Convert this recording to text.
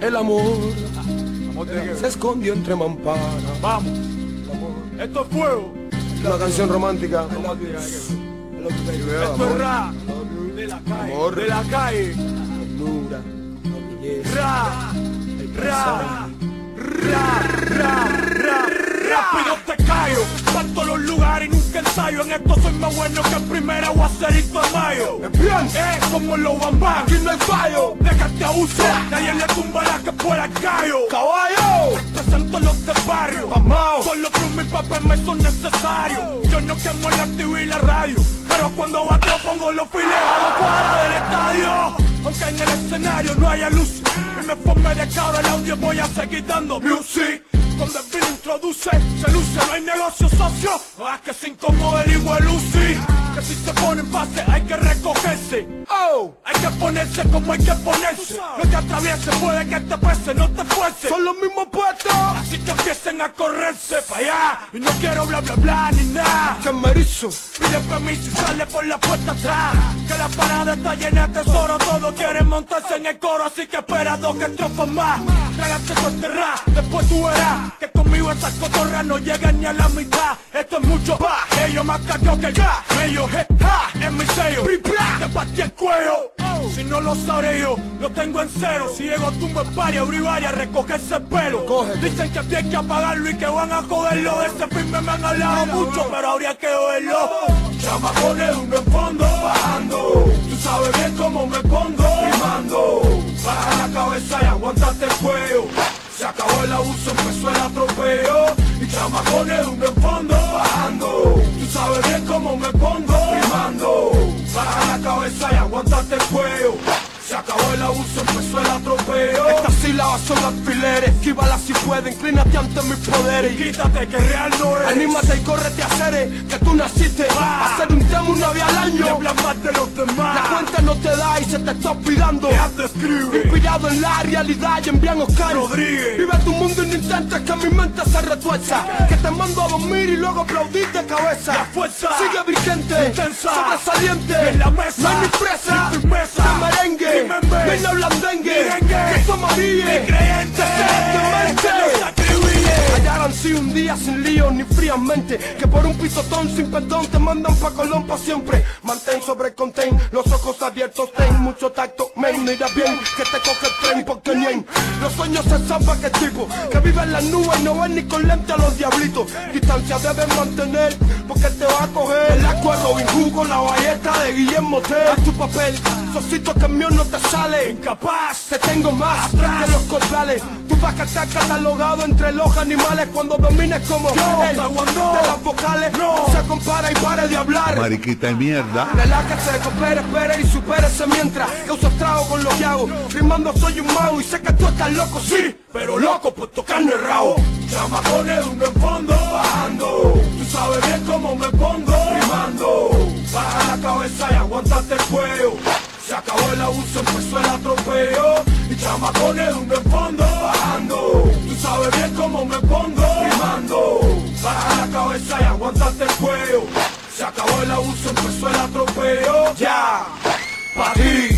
El amor Amor se escondió entre mamparas. Vamos. Esto es fuego. Una canción romántica. Esto es ra. De la calle. Amor. De la calle. Ternura, belleza. Ra. Ra. Ra. Ra. Ra. Rápido te ensayo. En esto soy más bueno que el primer aguacerito de mayo. Bien, Es como los bambán. aquí no hay fallo. Déjate abuso. Nadie le tumba la que fuera el gallo. Caballo, Presento los del barrio. Amao. Solo tú mis papás me son necesarios. Yo no quemo la TV y la radio. Pero cuando bateo pongo los files a la cuadra del estadio. Aunque en el escenario no haya luz. Y me forme de cabra el audio voy a seguir dando music. Cuando el introduce, se luce, no hay negocio socio. Haz que se No te atravieses, puede que te pese, no te fuerces. son los mismos puestos. Así que empiecen a correrse para allá. Y no quiero bla bla bla ni nada. Que me erizo. Pide permiso y sale por la puerta atrás. Que la parada está llena de tesoro. Todos quieren montarse en el coro. Así que espera dos que estrofas más. Trágate tu enterrar. Después tú verás que conmigo estas cotorras no llegan ni a la mitad. Esto es mucho pa. Ellos más cachos que ya. Ellos je, ja, en mi sello. Te partí el cuello. Si no lo sabré yo, lo tengo en cero. Si llego tumbo en paria, abrir varias, recogerse el pelo. Dicen que hay que apagarlo y que van a joderlo. De ese filme me han hablado mucho, pero habría que oírlo. Chamacones, uno en fondo, bajando. Tú sabes bien cómo me pongo, rimando. Baja la cabeza y aguantate el cuello. Se acabó el abuso, empezó el atropello. Y chamacones, uno en fondo, bajando. Tú sabes bien cómo me pongo, sílabas son alfileres. Si puede, inclínate ante mis poderes. Quítate que real no es. Anímate y córrete a eh, que tú naciste. Va. Hacer un tema una vez al Y año. más de los demás. La cuenta no te da y se te está olvidando. Escribir. Inspirado en la realidad y envían Oscar Rodríguez. Vive tu mundo y no intentes que mi mente se retuerza Que te mando a dormir y luego aplaudir de cabeza La fuerza. Sigue vigente, Intensa. sobresaliente En la mesa. No hay ni presa, Sin firmeza. de merengue Ni membe. Merengue. Fríamente Que por un pisotón sin perdón te mandan pa' Colón pa' siempre. Mantén sobre contén, los ojos abiertos ten Mucho tacto, men, mira bien Que te coge el tren porque ni Los sueños se saben qué tipo Que vive en las nubes no ven ni con lente a los diablitos. Distancia debes mantener porque te va a coger. El de Robin con la bayeta de Guillermo Tell. Haz tu papel, socito que el mío no te sale. Incapaz. te tengo más que los corrales. Tú vas a estar catalogado entre los animales Cuando domines como Yo, taekwondo. De las vocales No. se compara y pare de hablar Mariquita de mierda. Relájese, coopere, espere y supérese mientras Causa estrago con lo que hago Rimando soy un mago y sé que tú estás loco, sí Pero loco por tocarme el rabo. Chamacones, uno en fondo, bajando. Tú sabes bien cómo me pongo, rimando. Baja la cabeza y aguantate el cuello. Se acabó el abuso, empezó el atropello. Y chamacones, uno en fondo, bajando. Tú sabes bien cómo me pongo, Ya, pa' ti.